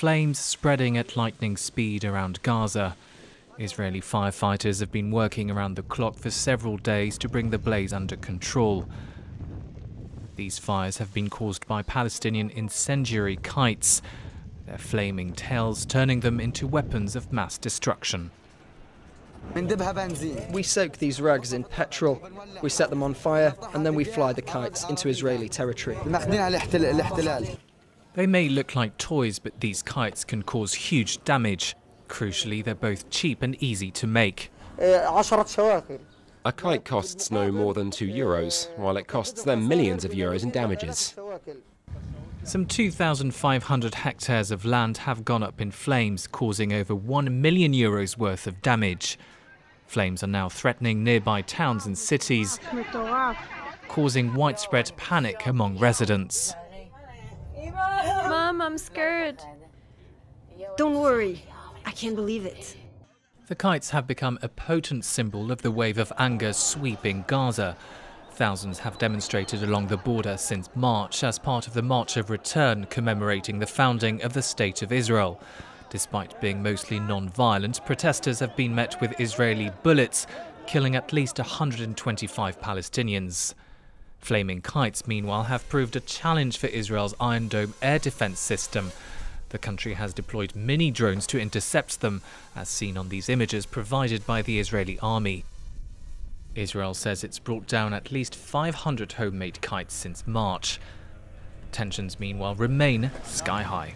flames spreading at lightning speed around Gaza. Israeli firefighters have been working around the clock for several days to bring the blaze under control. These fires have been caused by Palestinian incendiary kites, their flaming tails turning them into weapons of mass destruction. We soak these rugs in petrol, we set them on fire, and then we fly the kites into Israeli territory. They may look like toys, but these kites can cause huge damage. Crucially, they're both cheap and easy to make. A kite costs no more than two euros, while it costs them millions of euros in damages. Some 2,500 hectares of land have gone up in flames, causing over 1 million euros worth of damage. Flames are now threatening nearby towns and cities, causing widespread panic among residents. Mom, I'm scared. Don't worry. I can't believe it. The kites have become a potent symbol of the wave of anger sweeping Gaza. Thousands have demonstrated along the border since March as part of the March of Return commemorating the founding of the State of Israel. Despite being mostly non-violent, protesters have been met with Israeli bullets, killing at least 125 Palestinians. Flaming kites, meanwhile, have proved a challenge for Israel's Iron Dome air defense system. The country has deployed mini drones to intercept them, as seen on these images provided by the Israeli army. Israel says it's brought down at least 500 homemade kites since March. Tensions, meanwhile, remain sky high.